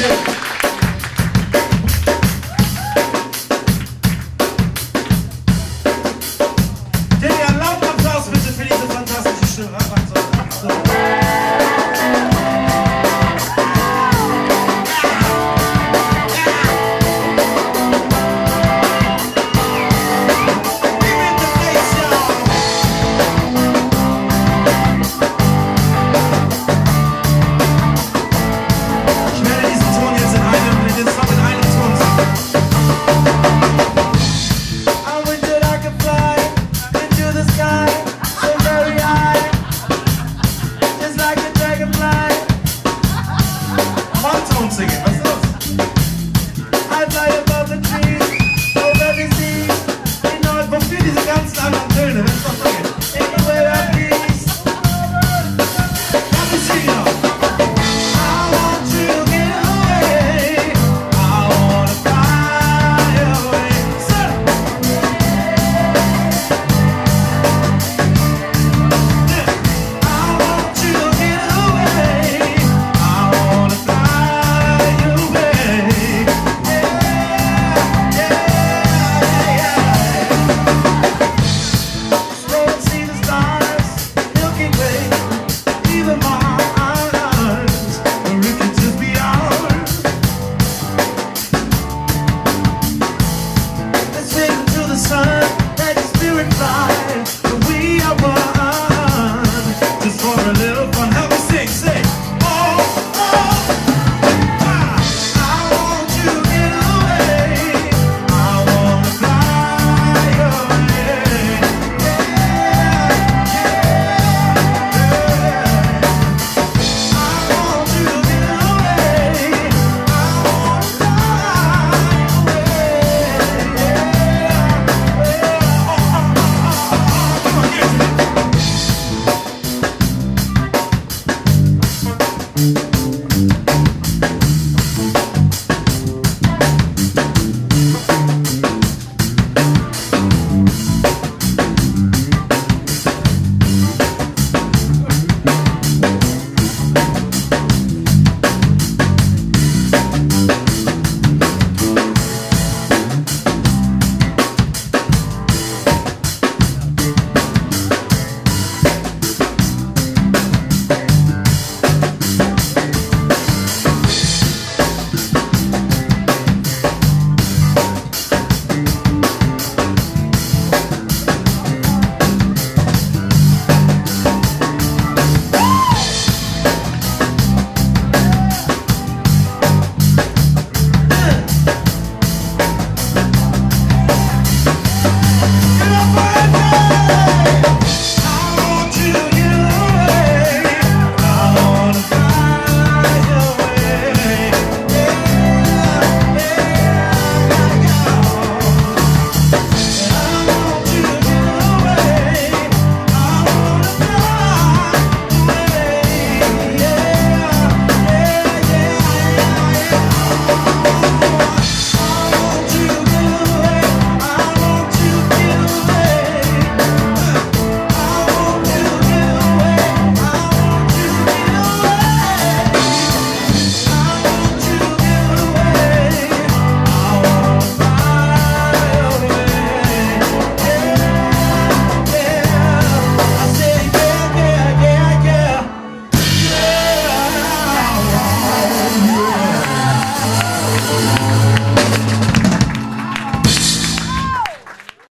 Yeah.